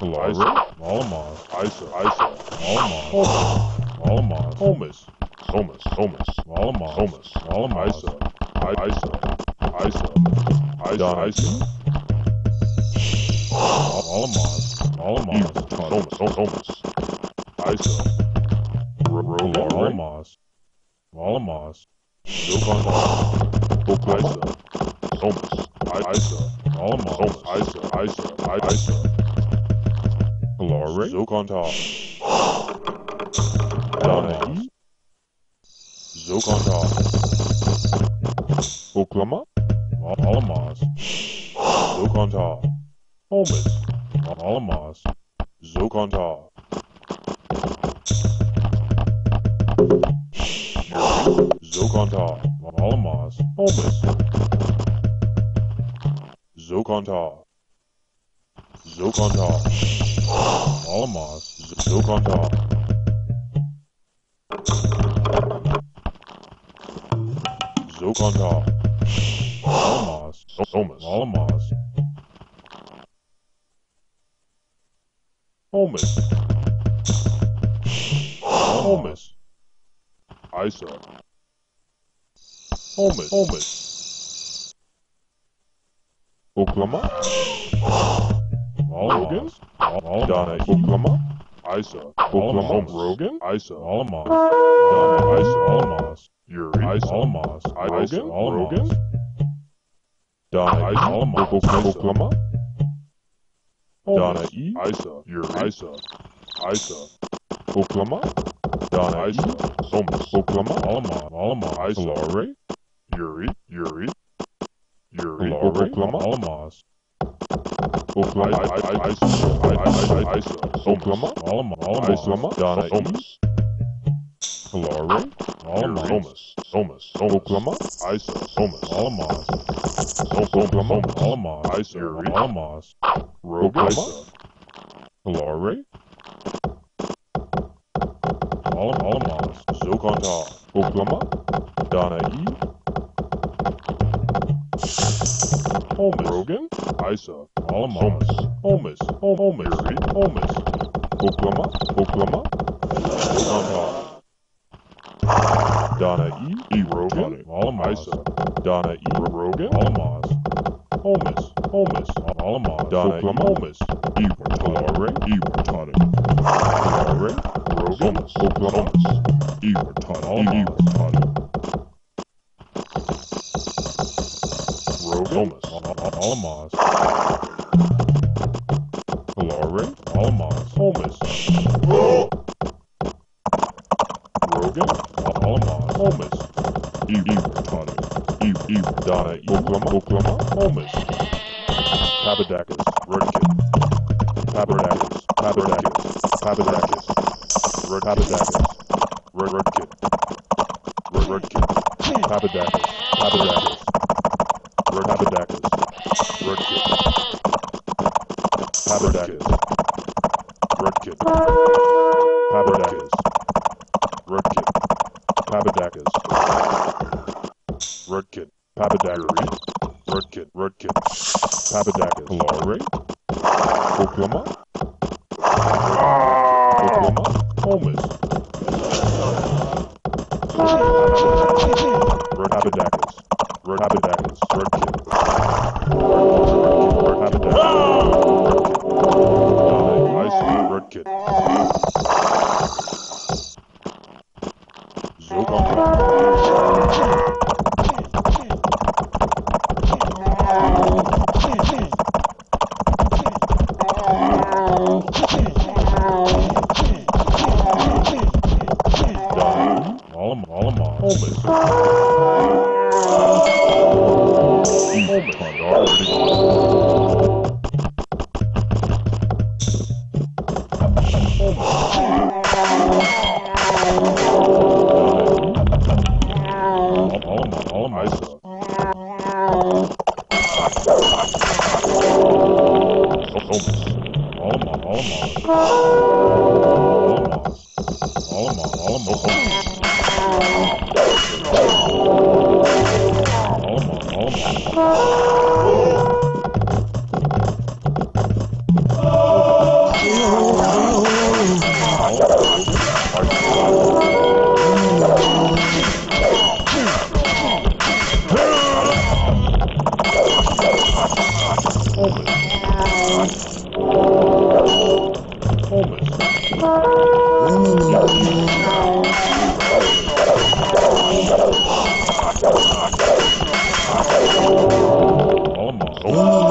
Luister, allemaal. Luister, luister. Allemaal. Allemaal. Oh. Thomas. Thomas, Thomas. Allemaal. Thomas. Allemaal. Luister. Luister. Luister. Luister. Luister. Allemaal. Allemaal. Thomas, Thomas. Luister. Allemaal. Allemaal. Allemaal. Luister. Thomas. Luister. Allemaal. Luister. Luister. Luister. Glory. Zokantar. Danahi. Zokantar. Oklama. Alamaz. Zokantar. Holmes. Alamaz. Zokantar. Zokantar. Alamaz. Holmes. Zokantar. Zokantar allemaal. Zo kan dat. Zo kan dat. Allemaal. Thomas, allemaal. Thomas. Thomas. Isa. Thomas. Thomas. Oklahoma. Allemaal. Donna, Oklahoma, Isa, Oklahoma, Homus. Rogan, Isa, Malamaz, Donna, Isa, Malamaz, Yuri, Isa, Malamaz, Isa, Malamaz, Rogan, Donna, Isa, Malamaz, Oklahoma, Donna, E, Isa, Yuri, Isa, Isa, Oklahoma, Donna, Isa, Homus, Oklahoma, Malamaz, Malamaz, Isa, Kalari, Yuri, Yuri, Yuri, Oklahoma, Malamaz, Of Allemaal, Allemaal, allemaal. Ja, Rommes. Glory. Allemaal. Rommes. Rommes. Oklahoma. IJsselhammer. Allemaal. Oklahoma. Allemaal. IJsselhammer. Allemaal. Rogas. Glory. Allemaal. Zo kan dat. allemaal, Daarna. Zokanta, Oklahoma, Donna Homus, Rogan, Isa, Malamaz, Homus, Homus, Yuri, Homus, Oklahoma, Oklahoma, Zokanta, Donna E, E. Rogan, Malamaz, Isa, Donna E, Rogan, Malamaz, Homus, Homus, Malamaz, Donna E, Homus, E Kalare, E Tana, Kalare, Rogan, Oklahoma, E Tana, E Tana, Rogan, Malamaz, Kalare, Malamaz, Homus, Rogan, Malamaz, Homus, E Tana, E E Donna, Oklahoma, Oklahoma, Homus, Tabadakis, Rudkin, Tabernakis, Tabernakis, Tabernakis, Tabernakis, Rudkin, Rudkin, Tabernakis, Tabernakis, Tabernakis, Rudkin, Tabernakis, Rudkin, Tabernakis, Rudkin, Papadakari, Rudkin, Rudkin, Papadakis, Kalari, Oklahoma, Oklahoma, Homus, Red Habadakis, Homus. Malam, Malamaz, Malam, Malamaz, Malam, Malamaz, Allemaal.